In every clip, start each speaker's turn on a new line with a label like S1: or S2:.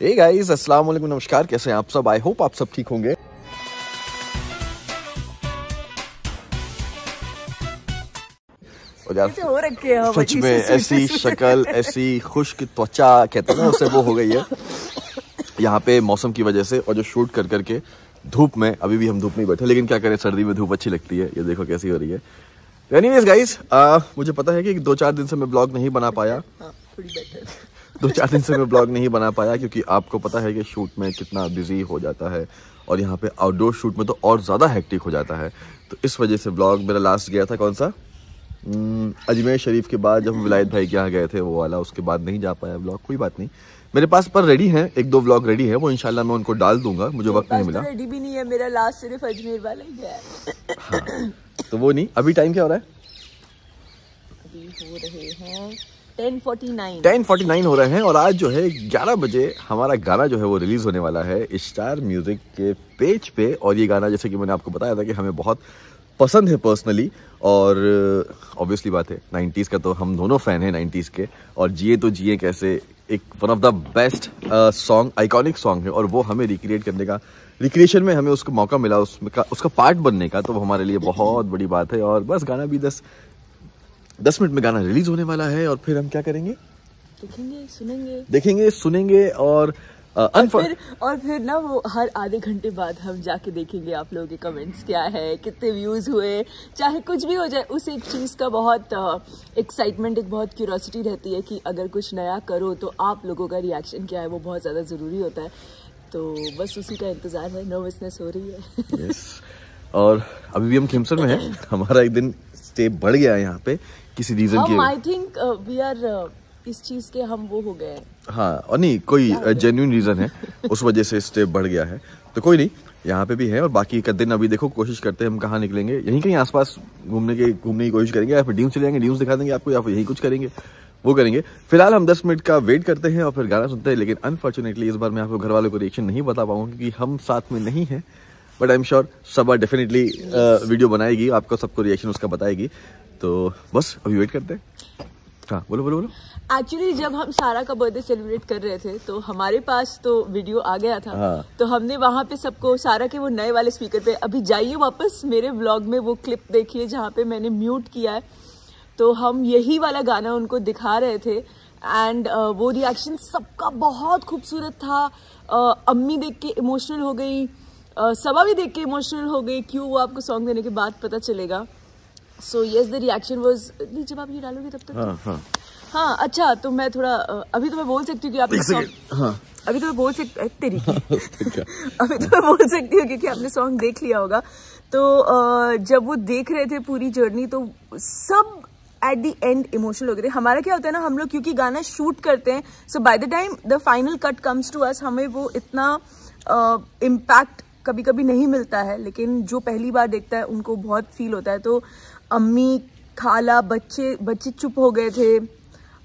S1: Hey guys अस्सलाम वालेकुम नमस्कार कैसे हैं आप सब? आई होप आप सब ठीक होंगे।
S2: हो रखे हैं
S1: सच में ऐसी शक्ल ऐसी खुश्क त्वचा कहते हैं उसे वो हो गई है। यहाँ पे मौसम की वजह से और जो शूट कर करके धूप में अभी भी हम धूप में बैठे लेकिन क्या करें सर्दी में धूप अच्छी लगती है। ये देखो कैसी हो रही है। एनीवेज गाइस मुझे पता है कि दो चार दिन से मैं ब्लॉग नहीं बना पाया।
S2: हाँ,
S1: दो चार दिन से मैं ब्लॉग नहीं बना पाया क्योंकि आपको पता है कि शूट में कितना बिज़ी हो जाता है और यहाँ पे आउटडोर शूट में तो और ज़्यादा हेक्टिक हो जाता है। तो इस वजह से ब्लॉग मेरा लास्ट गया था कौन सा? हम्म, अजमेर शरीफ के बाद जब विलायत भाई के यहाँ गए थे वो वाला उसके बाद नहीं जा पाया ब्लॉग कोई बात नहीं। मेरे पास पर रेडी है एक दो ब्लॉग रेडी है वो इंशाल्लाह मैं उनको डाल दूँगा मुझे वक्त नहीं मिला।
S2: रेडी भी नहीं है मेरा लास्ट सिर्फ़ अजमेर वाला ही गया है।
S1: हाँ तो वो नहीं अभी टाइम क्या हो रहा है?
S2: अभी हो रहे हैं 10:49.
S1: टेन फोर्टी नाइन हो रहे हैं और आज जो है ग्यारह बजे हमारा गाना जो है वो रिलीज़ होने वाला है स्टार म्यूज़िक के पेज पे। और ये गाना जैसे कि मैंने आपको बताया था कि हमें बहुत पसंद है पर्सनली और ऑब्वियसली बात है 90s का तो हम दोनों फ़ैन हैं 90s के। और जिए तो जिए कैसे एक one of the best song iconic song है और वो हमें रिक्रिएट करने का रिक्रिएशन में हमें उसको मौका मिला उसमें उसका पार्ट बनने का। तो वो हमारे लिए बहुत बड़ी बात है और बस गाना भी दस दस मिनट में गाना रिलीज़ होने वाला है और फिर हम क्या करेंगे?
S2: देखेंगे सुनेंगे।
S1: देखेंगे सुनेंगे और अ,
S2: और फिर और फिर ना वो हर आधे घंटे बाद हम जाके देखेंगे आप लोगों के कमेंट्स क्या है कितने व्यूज़ हुए चाहे कुछ भी हो जाए उस एक चीज़ का बहुत एक्साइटमेंट एक बहुत क्यूरोसिटी रहती है कि अगर कुछ नया करो तो आप लोगों का रिएक्शन क्या है वो बहुत ज़्यादा ज़रूरी होता है। तो बस उसी का इंतज़ार है नर्वसनेस हो रही है।
S1: Yes. और अभी भी हम खिमसर में हैं हमारा एक दिन स्टे बढ़ गया है यहाँ पे। किसी रीजन
S2: हम
S1: की
S2: आई थिंक वी आर इस चीज़ के हम वो हो गए हैं।
S1: हाँ और नहीं कोई जेन्यून रीजन है उस वजह से स्टे बढ़ गया है। तो कोई नहीं यहाँ पे भी है और बाकी का दिन अभी देखो कोशिश करते हैं हम कहाँ निकलेंगे। यहीं कहीं आसपास घूमने के घूमने की कोशिश करेंगे या फिर ड्यूज चले जाएँगे ड्यूज दिखा देंगे आपको या फिर यही कुछ करेंगे वो करेंगे। फ़िलहाल हम 10 मिनट का वेट करते हैं और फिर गाना सुनते हैं लेकिन अनफॉर्चुनेटली इस बार मैं आपको घर वालों को रिएक्शन नहीं बता पाऊँगा क्योंकि हम साथ में नहीं हैं but I am sure Saba definitely video बनाएगी आपको सबको रिएक्शन उसका बताएगी। तो बस अभी वेट करते हैं। हाँ बोलो बोलो बोलो।
S2: एक्चुअली जब हम सारा का बर्थडे सेलिब्रेट कर रहे थे तो हमारे पास तो वीडियो आ गया था।
S1: हाँ।
S2: तो हमने वहाँ पे सबको सारा के वो नए वाले स्पीकर पे अभी जाइए वापस मेरे व्लॉग में वो क्लिप देखिए जहाँ पे मैंने म्यूट किया है। तो हम यही वाला गाना उनको दिखा रहे थे। एंड uh, वो रिएक्शन सबका बहुत खूबसूरत था। uh, अम्मी देख के इमोशनल हो गई। uh, सबा भी देख के इमोशनल हो गई। क्यों वो आपको सॉन्ग देने के बाद पता चलेगा। So yes the reaction was नहीं जब आप ये डालोगे तब तक तो-
S1: हाँ। हाँ
S2: हाँ अच्छा तो मैं थोड़ा अभी तो मैं बोल सकती हूँ कि आपने सॉन्ग
S1: हाँ।
S2: अभी तो मैं बोल सकती तेरी। अभी तो मैं बोल सकती हूँ क्योंकि आपने सॉन्ग देख लिया होगा। तो जब वो देख रहे थे पूरी जर्नी तो सब एट द एंड इमोशनल हो गए थे। हमारा क्या होता है ना हम लोग क्योंकि गाना शूट करते हैं so by the time the final cut comes to us हमें वो इतना इम्पैक्ट कभी कभी नहीं मिलता है लेकिन जो पहली बार देखता है उनको बहुत फील होता है। तो अम्मी खाला बच्चे बच्चे चुप हो गए थे।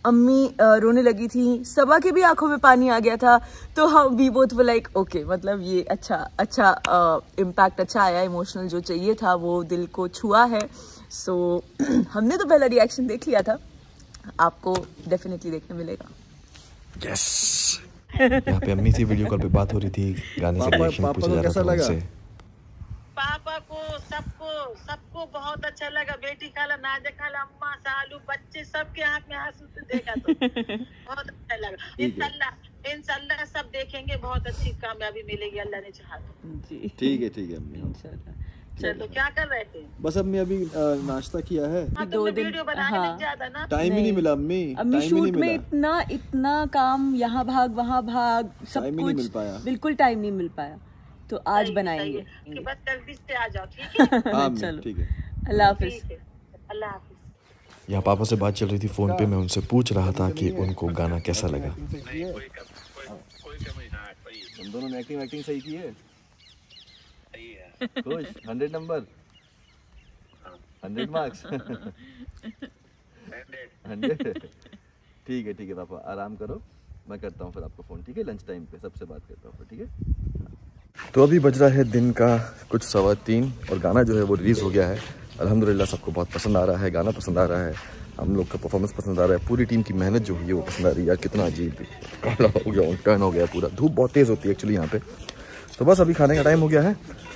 S2: अम्मी रोने लगी थी। सबा के भी आँखों में पानी आ गया था। तो हम वी बोथ लाइक ओके मतलब ये अच्छा अच्छा इम्पैक्ट अच्छा आया। इमोशनल जो चाहिए था वो दिल को छुआ है। सो so, हमने तो पहला रिएक्शन देख लिया था। आपको डेफिनेटली देखने मिलेगा।
S1: यस
S3: यहाँ पे अम्मी से वीडियो कॉल पे बात हो रही थी गाने से
S1: पापा-
S3: रिएक्शन
S1: पापा
S3: पूछा जा रहा
S1: कैसा
S3: था
S1: लगा?
S3: उनसे।
S4: पापा को सबको सबको बहुत अच्छा लगा। बेटी खाला नाजा खाला अम्मा सालू बच्चे सबके आँख में आँसू से देखा तो। बहुत अच्छा लगा। इंशाल्लाह इंशाल्लाह सब देखेंगे। बहुत अच्छी कामयाबी मिलेगी अल्लाह ने चाहा तो।
S2: जी।
S1: ठीक है ठीक है अम्मी।
S4: चलो क्या कर रहे थे?
S1: बस अम्मी अभी नाश्ता किया है।
S4: हाँ
S2: दो दिन-
S4: वीडियो बनाने
S2: हाँ।
S4: जाता ना?
S1: टाइम ही नहीं मिला अम्मी।
S2: अम्मी शूट में इतना इतना काम यहाँ भाग वहाँ भाग सब कुछ
S1: नहीं मिल पाया।
S2: बिल्कुल टाइम नहीं मिल पाया। तो आज बनाएँगे।
S4: कि बस जल्दी से आ जाओ ठीक है?
S1: हाँ
S2: चलो।
S1: ठीक है।
S2: अल्लाह हाफिज।
S4: अल्लाह हाफिज।
S3: यहाँ पापा से बात चल रही थी फ़ोन पे मैं उनसे पूछ रहा था कि उनको गाना कैसा लगा।
S1: दोनों ने एक्टिंग एक्टिंग सही की है। खुश hundred number hundred marks hundred ठीक है ठीक है, पापा, आराम करो। मैं करता हूँ फिर आपको फ़ोन ठीक है? लंच टाइम पे सबसे बात करता हूँ ठीक है? तो अभी बज रहा है दिन का कुछ सवा तीन और गाना जो है वो रिलीज़ हो गया है। अल्हम्दुलिल्लाह, सबको बहुत पसंद आ रहा है, गाना पसंद आ रहा है। हम लोग का परफॉर्मेंस पसंद आ रहा है। पूरी टीम की मेहनत जो हुई है वो पसंद आ रही है। यार, कितना अजीब काला हो गया? टर्न हो गया पूरा। धूप बहुत तेज़ होती है एक्चुअली यहाँ पे। तो बस अभी खाने का टाइम हो गया है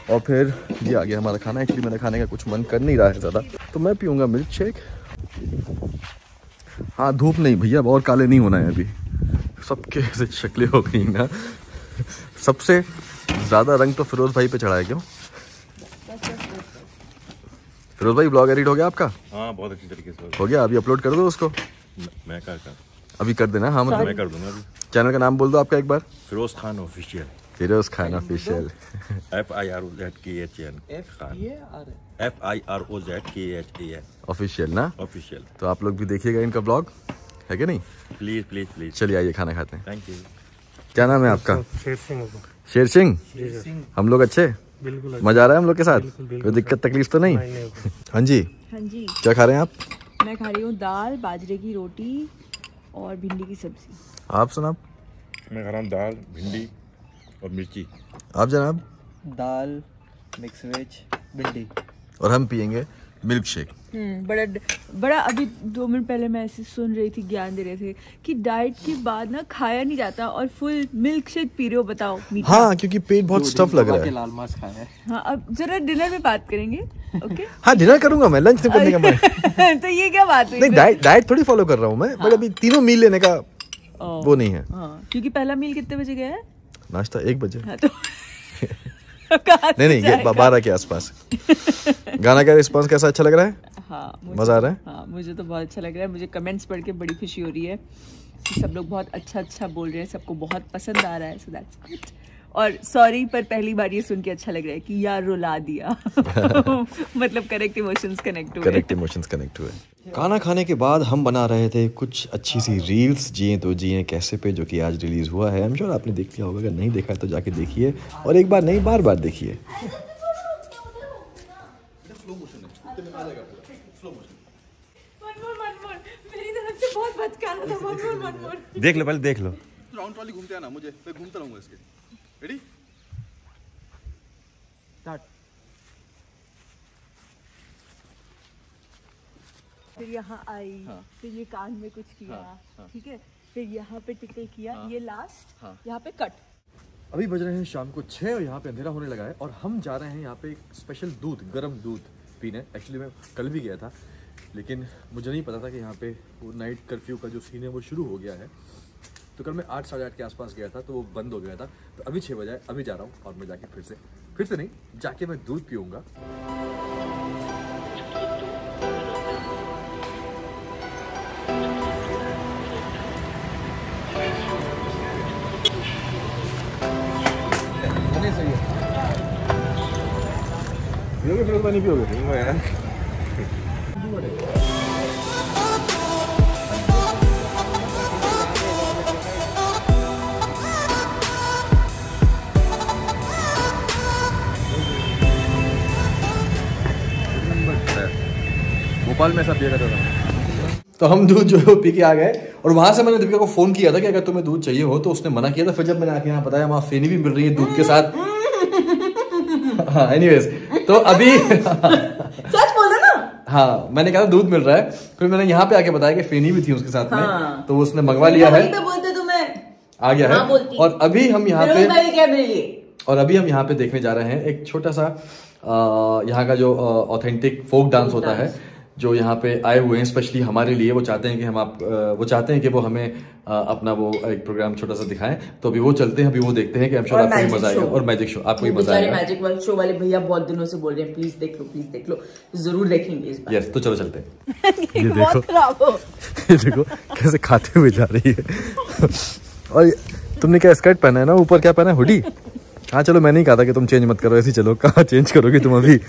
S1: और फिर ये आ गया हमारा खाना। एक्चुअली मेरा खाने का कुछ मन कर नहीं रहा है ज़्यादा। तो मैं पीऊँगा मिल्क शेक हाँ धूप नहीं भैया और काले नहीं होना है अभी। सबके ऐसे शक्लें हो गई ना। सबसे ज़्यादा रंग तो फिरोज भाई पे चढ़ा है क्यों? फिरोज भाई ब्लॉग एडिट हो गया आपका?
S5: हाँ बहुत अच्छी तरीके से
S1: हो गया। अभी अपलोड कर दो उसको।
S5: मैं- कर
S1: अभी कर देना हाँ मतलब
S5: मैं कर दूँगा
S1: चैनल का नाम बोल दो आपका एक बार।
S5: Firoz Khan official
S1: Firoz Khan official
S5: F I R O Z K H N Khan F I R O Z K H A N
S1: official ना
S5: ऑफिशियल
S1: तो आप लोग भी देखिएगा इनका ब्लॉग? है कि नहीं?
S5: प्लीज़ प्लीज़ प्लीज़
S1: चलिए आइए खाना खाते हैं।
S5: थैंक यू
S1: क्या नाम है आपका?
S6: शेर सिंह
S1: शेर सिंह? हम लोग अच्छे?
S6: बिल्कुल
S1: मज़ा आ रहा है हम लोग के साथ? कोई दिक्कत तकलीफ़ तो नहीं। हाँ जी।
S2: हाँ जी।
S1: क्या खा रहे हैं आप?
S2: मैं खा रही हूँ दाल बाजरे की रोटी और भिंडी की सब्ज़ी।
S1: आप सुना
S5: मैं खा रहा हूँ दाल भिंडी और मिर्ची।
S1: आप जनाब?
S7: दाल मिक्स वेज भिंडी।
S1: और हम पियेंगे मिल्क शेक
S2: हम्म बड़ा बड़ा अभी दो मिनट पहले मैं ऐसे सुन रही थी ज्ञान दे रहे थे कि डाइट के बाद ना खाया नहीं जाता और फुल मिल्क शेक पी रहे हो बताओ
S1: हाँ क्योंकि पेट बहुत स्टफ़ लग रहा है।
S7: लाल मांस खाया है।
S2: हाँ अब जरा डिनर में बात करेंगे ओके
S1: हाँ डिनर करूँगा मैं लंच नहीं करने का मैं।
S2: तो ये क्या बात हुई?
S1: नहीं डाइट डाइट थोड़ी फॉलो कर रहा हूँ मैं बट अभी तीनों मील लेने का वो नहीं है।
S2: हाँ क्योंकि पहला मील कितने बजे गया है?
S1: नाश्ता एक बजे।
S2: हाँ तो
S1: नहीं नहीं ये बारह के आसपास। गाना का रिस्पांस कैसा अच्छा लग रहा है?
S2: हाँ
S1: मज़ा आ रहा है?
S2: हाँ मुझे तो बहुत अच्छा लग रहा है। मुझे कमेंट्स पढ़ के बड़ी खुशी हो रही है सब लोग बहुत अच्छा अच्छा बोल रहे हैं सबको बहुत पसंद आ रहा है सो दैट्स गुड और सॉरी पर पहली बार ये सुन के अच्छा लग रहा है कि यार रुला दिया। मतलब करेक्ट इमोशंस कनेक्ट हुए।
S1: करेक्ट इमोशंस कनेक्ट हुए। खाना खाने के बाद हम बना रहे थे कुछ अच्छी सी रील्स जिए तो जिए कैसे पे जो कि आज रिलीज़ हुआ है। आई एम श्योर आपने देख लिया होगा अगर नहीं देखा है तो जाके देखिए और एक बार नहीं बार बार देखिए
S5: देख लो पहले देख लो।
S1: राउंड वाली घूमते आना मुझे। मैं घूमता रहूँगा इसके। रेडी
S2: फिर यहाँ आई हाँ, फिर ये कान में कुछ किया ठीक है? फिर यहाँ पे टिकल किया हाँ, ये लास्ट हाँ, यहाँ पे कट
S1: अभी बज रहे हैं शाम को छः और यहाँ पे अंधेरा होने लगा है और हम जा रहे हैं यहाँ पे एक स्पेशल दूध गर्म दूध पीने। एक्चुअली मैं कल भी गया था लेकिन मुझे नहीं पता था कि यहाँ पे वो नाइट कर्फ्यू का जो सीन है वो शुरू हो गया है। तो कल मैं आठ, साढ़े आठ के आसपास गया था तो वो बंद हो गया था। तो अभी छः बजे, अभी जा रहा हूँ और मैं जाके फिर से फिर से नहीं, जाके मैं दूध पीऊँगा। पियोगे फिर पानी पियोगे। भोपाल में ऐसा पिया करता था। तो हम दूध जो है वो पी के आ गए और वहाँ से मैंने दीपिका को फ़ोन किया था कि अगर तुम्हें दूध चाहिए हो तो उसने मना किया था। फिर जब मैंने आके यहाँ बताया वहाँ फेनी भी मिल रही है दूध के साथ। हाँ एनीवेज तो अभी
S2: सच बोल ना?
S1: हाँ मैंने कहा था दूध मिल रहा है। फिर मैंने यहाँ पे आके बताया कि फेनी भी थी उसके साथ में।
S2: हाँ।
S1: तो उसने मंगवा लिया है। आ गया
S2: हाँ,
S1: है और अभी हम यहाँ पे और अभी हम यहाँ पे देखने जा रहे हैं। एक छोटा सा यहाँ का जो ऑथेंटिक फोक डांस होता है। जो यहाँ पे आए हुए हैं स्पेशली हमारे लिए वो चाहते हैं कि हम आप वो चाहते हैं कि वो हमें अपना वो एक प्रोग्राम छोटा सा दिखाएँ। तो अभी वो चलते हैं अभी वो देखते हैं कि हम श्योर
S2: और
S1: आपको भी मज़ा आएगा। और मैजिक शो आपको भी मज़ा आएगा।
S2: मैजिक वाले शो वाले भैया बहुत दिनों से बोल रहे हैं प्लीज़ देख लो प्लीज़ देख लो। ज़रूर देखेंगे इस बार।
S1: यस तो चलो चलते हैं।
S2: ये
S1: ये देखो। कैसे खाते हुए जा रही है। और तुमने क्या स्कर्ट पहना है ना? ऊपर क्या पहना है? हुडी हाँ चलो मैंने ही कहा था कि तुम चेंज मत करो ऐसे चलो। कहाँ चेंज करोगे तुम अभी?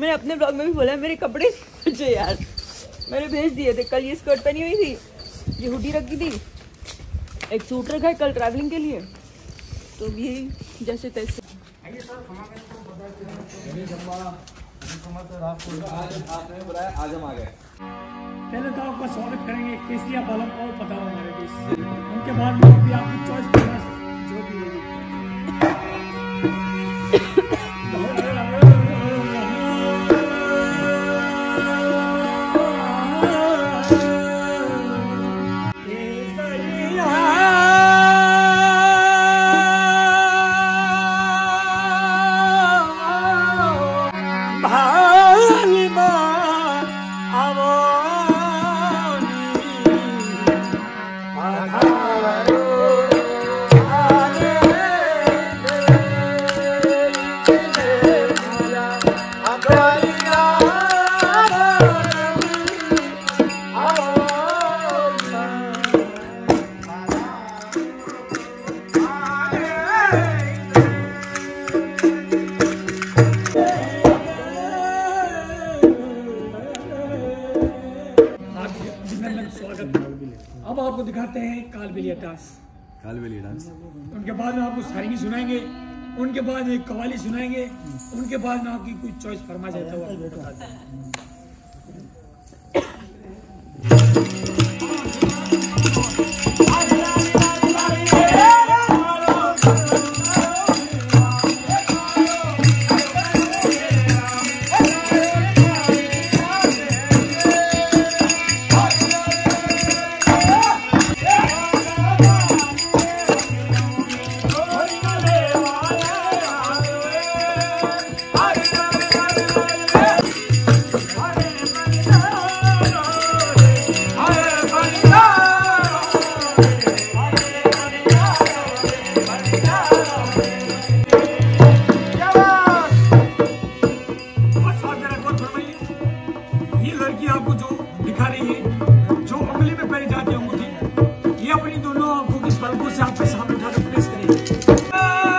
S2: मैंने अपने ब्लॉग में भी बोला मेरे कपड़े मुझे यार। मैंने भेज दिए थे कल ये स्कर्ट पहनी हुई थी ये हुडी रखी थी। एक सूट रखा है कल ट्रैवलिंग के लिए। तो यही जैसे तैसे।
S6: पहले तो आपका स्वागत करेंगे केसरिया बालम और पता हमारे बीच उनके बाद में भी आपकी चॉइस अभिनंदन स्वागत। अब आपको दिखाते हैं कालबेलिया डांस।
S1: कालबेलिया डांस।
S6: उनके बाद में आपको सारंगी सुनाएँगे उनके बाद एक कवाली सुनाएँगे उनके बाद में आपकी कुछ चॉइस फरमा जाता है बता दें। पलकों से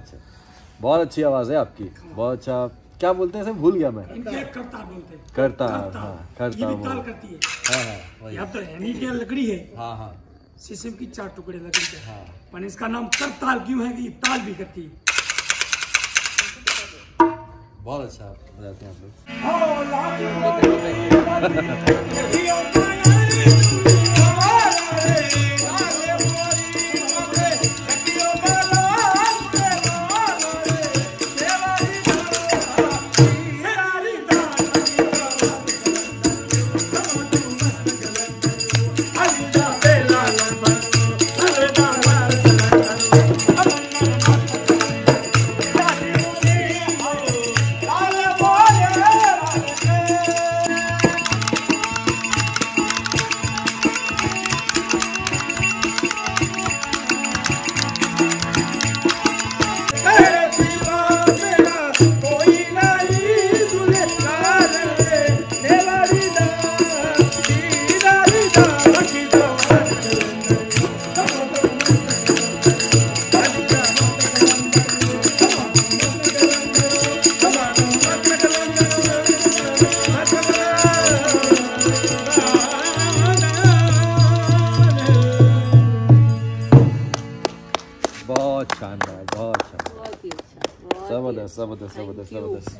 S1: अच्छा। बहुत अच्छी आवाज़ है आपकी। बहुत अच्छा। क्या बोलते हैं सर? भूल गया मैं।
S6: करतार बोलते हैं।
S1: करता। हाँ
S6: ये
S1: करता
S6: भी
S1: हूँ
S6: ताल करती है।
S1: हाँ हाँ
S6: यहाँ तो लकड़ी है।
S1: हाँ हाँ।
S6: शीशम की चार टुकड़े लकड़ी के। पर इसका नाम करताल क्यों है कि ताल भी करती है?
S1: बहुत अच्छा बजाते हैं आप लोग। बहुत शानदार बहुत शानदार। ज़बरदस्त ज़बरदस्त ज़बरदस्त ज़बरदस्त।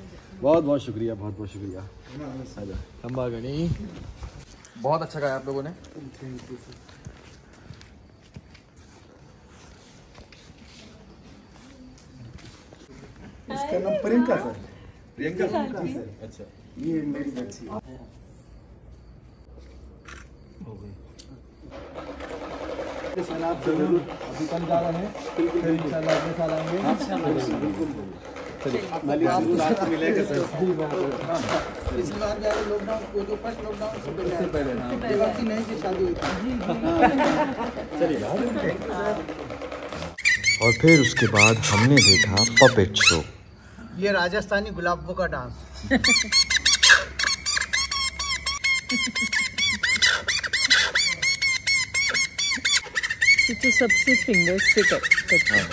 S1: बहुत बहुत शुक्रिया बहुत बहुत शुक्रिया। लंबा गणी बहुत अच्छा गाया आप लोगों ने।
S8: इसका नाम प्रियंका सर।
S1: प्रियंका सर।
S8: अच्छा। ये मेरी बच्ची।
S1: सर आप ज़रूर अभी कल जा रहे हैं फिर इंशाल्लाह अगले साल आएँगे।
S7: पिछली बार जा रहे लॉकडाउन वो जो फ़र्स्ट लॉकडाउन से पहले नहीं की शादी हुई थी
S3: और फिर उसके बाद हमने देखा पपेट शो
S7: ये राजस्थानी गुलाबों का डांस
S2: तो सबसे फिंगर्स से कर, करते हैं।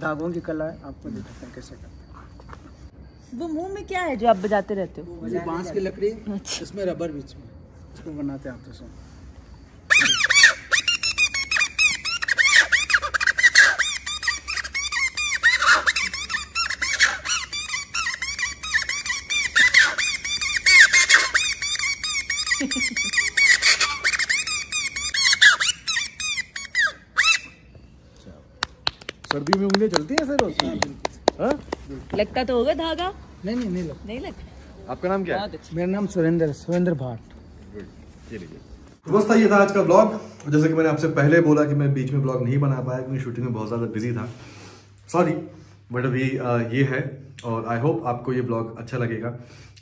S7: धागों की कला है आपको दिखाते हैं कैसे करते हैं
S2: वो मुँह में क्या है जो आप बजाते रहते हो?
S7: ये बाँस की लकड़ी अच्छा। इसमें रबर बीच में। इसको बनाते हैं आप तो
S1: सर्दी में उंगलियाँ चलती हैं सर उसकी हाँ?
S2: लगता तो होगा धागा?
S7: नहीं नहीं नहीं लगता।
S2: नहीं लगता?
S1: आपका नाम क्या है?
S2: अच्छा।
S7: मेरा नाम सुरेंद्र सुरेंद्र भाट।
S1: तो बस था ये था आज का ब्लॉग और जैसे कि मैंने आपसे पहले बोला कि मैं बीच में ब्लॉग नहीं बना पाया क्योंकि शूटिंग में बहुत ज़्यादा बिज़ी था। सॉरी बट अभी ये है। और आई होप आपको ये ब्लॉग अच्छा लगेगा।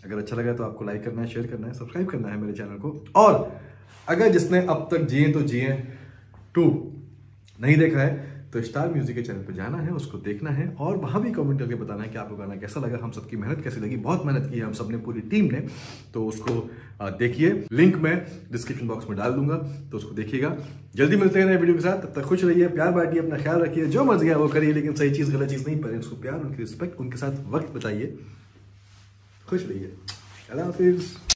S1: अगर अच्छा लगा तो आपको लाइक करना है शेयर करना है सब्सक्राइब करना है मेरे चैनल को। और अगर जिसने अब तक जिए तो जिए। टू नहीं देखा है तो स्टार म्यूज़िक के चैनल पर जाना है, उसको देखना है और वहाँ भी कमेंट करके बताना है कि आपको गाना कैसा लगा, हम सबकी मेहनत कैसी लगी, बहुत मेहनत की है, हम सबने पूरी टीम ने। तो उसको देखिए लिंक मैं डिस्क्रिप्शन बॉक्स में डाल दूँगा तो उसको देखिएगा। जल्दी मिलते हैं नए वीडियो के साथ, तब तक खुश रहिए, प्यार बांटिए, अपना ख्याल रखिए, जो मर्ज़ी है वो करिए, लेकिन सही चीज़, गलत चीज़ नहीं पेरेंट्स को प्यार, उनकी रिस्पेक्ट उनके साथ वक्त बताइए। खुश रहिए। अल्लाह हाफिज़।